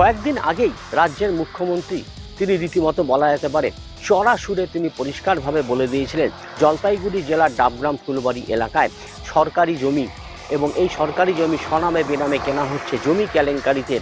কয়েকদিন আগেই রাজ্যের মুখ্যমন্ত্রী, তিনি রীতিমতো বলা যেতে পারে চড়া সুরে তিনি পরিষ্কারভাবে বলে দিয়েছিলেন, জলপাইগুড়ি জেলার ডাবগ্রাম ফুলবাড়ি এলাকায় সরকারি জমি এবং এই সরকারি জমি সনামে বেনামে কেনা হচ্ছে জমি কেলেঙ্কারিতে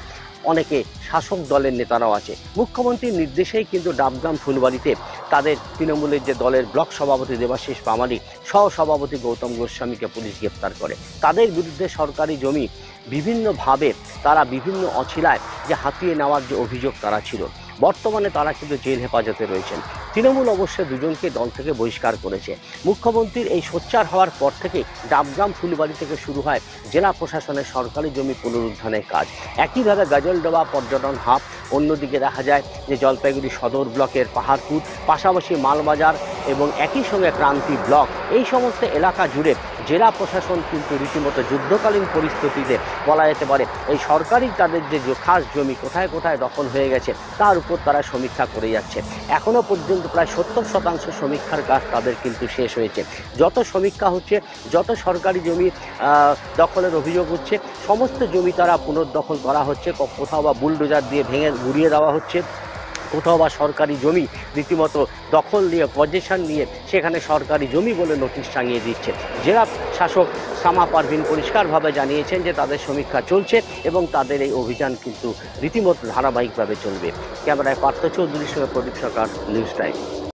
অনেকে শাসক দলের নেতারাও আছে। মুখ্যমন্ত্রীর নির্দেশেই কিন্তু ডাবগ্রাম ফুলবাড়িতে তাদের তৃণমূলের যে দলের ব্লক সভাপতি দেবাশিস পামালি সহ সভাপতি গৌতম গোস্বামীকে পুলিশ গ্রেপ্তার করে। তাদের বিরুদ্ধে সরকারি জমি বিভিন্নভাবে তারা বিভিন্ন অছিলায় যে হাতিয়ে নেওয়ার যে অভিযোগ তারা ছিল। বর্তমানে তারা কিন্তু জেল হেফাজতে রয়েছেন। তৃণমূল অবশ্যই দুজনকে দল থেকে বহিষ্কার করেছে। মুখ্যমন্ত্রীর এই সোচ্চার হওয়ার পর থেকে ডাবগ্রাম ফুলবাড়ি থেকে শুরু হয় জেলা প্রশাসনের সরকারি জমি পুনরুদ্ধারের কাজ। একইভাবে গাজলডোবা পর্যটন হাব, অন্যদিকে দেখা যায় যে জলপাইগুড়ি সদর ব্লকের পাহাড়পুর, পাশাপাশি মালবাজার এবং একই সঙ্গে ক্রান্তি ব্লক। এই সমস্ত এলাকা জুড়ে জেলা প্রশাসন কিন্তু রীতিমতো যুদ্ধকালীন পরিস্থিতিতে বলা যেতে পারে। এই সরকারি তাদের যে খাস জমি কোথায় কোথায় দখল হয়ে গেছে, তার উপর তারা সমীক্ষা করে যাচ্ছে। এখনও পর্যন্ত প্রায় সত্তর শতাংশ সমীক্ষার কাজ তাদের কিন্তু শেষ হয়েছে। যত সমীক্ষা হচ্ছে, যত সরকারি জমি দখলের অভিযোগ হচ্ছে, সমস্ত জমি তারা পুনর্দখল করা হচ্ছে কোথাও বা বুলডোজার দিয়ে ভেঙে ঘুরিয়ে দেওয়া হচ্ছে। কোথাও বা সরকারি জমি রীতিমতো দখল নিয়ে, পজিশন নিয়ে সেখানে সরকারি জমি বলে নোটিশ টাঙিয়ে দিচ্ছে। জেলা শাসক সামা পারভিন পরিষ্কারভাবে জানিয়েছেন যে তাদের সমীক্ষা চলছে এবং তাদের এই অভিযান কিন্তু রীতিমতো ধারাবাহিকভাবে চলবে। ক্যামেরায় পার্থ চৌধুরীর সঙ্গে প্রদীপ সরকার, নিউজ টাইম।